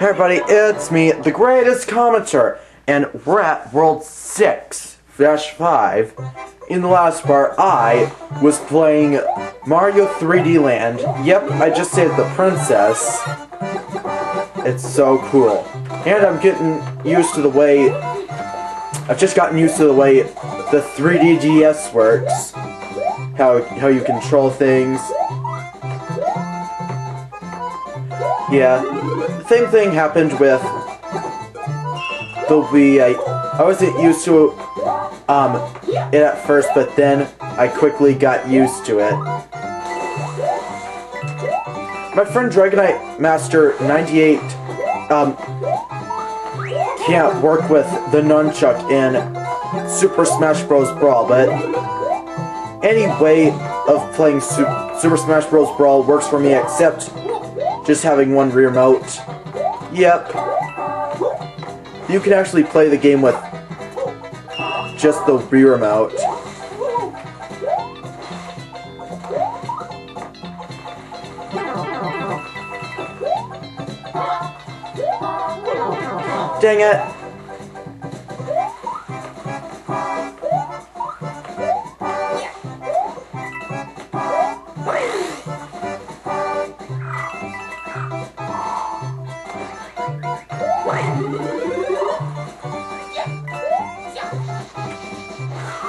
Hey everybody, it's me, the greatest commenter, and we're at World 6-5. In the last part, I was playing Mario 3D Land. Yep, I just saved the princess. It's so cool. And I'm getting used to the way... I've just gotten used to the way the 3D DS works. How, how you control things. Yeah, same thing happened with the Wii. I, I wasn't used to um, it at first, but then I quickly got used to it. My friend Dragonite Master 98 um, can't work with the nunchuck in Super Smash Bros. Brawl, but any way of playing Super Smash Bros. Brawl works for me except just having one rear remote. Yep. You can actually play the game with just the Wii remote. Dang it!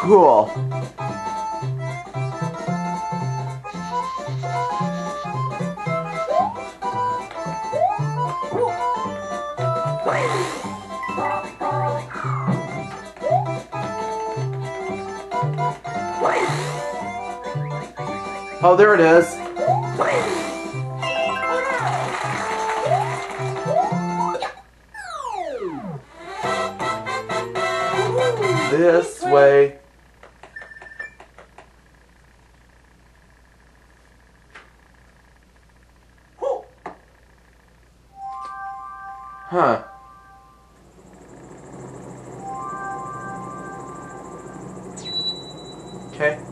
Cool. Oh, there it is. This way. Huh. Okay.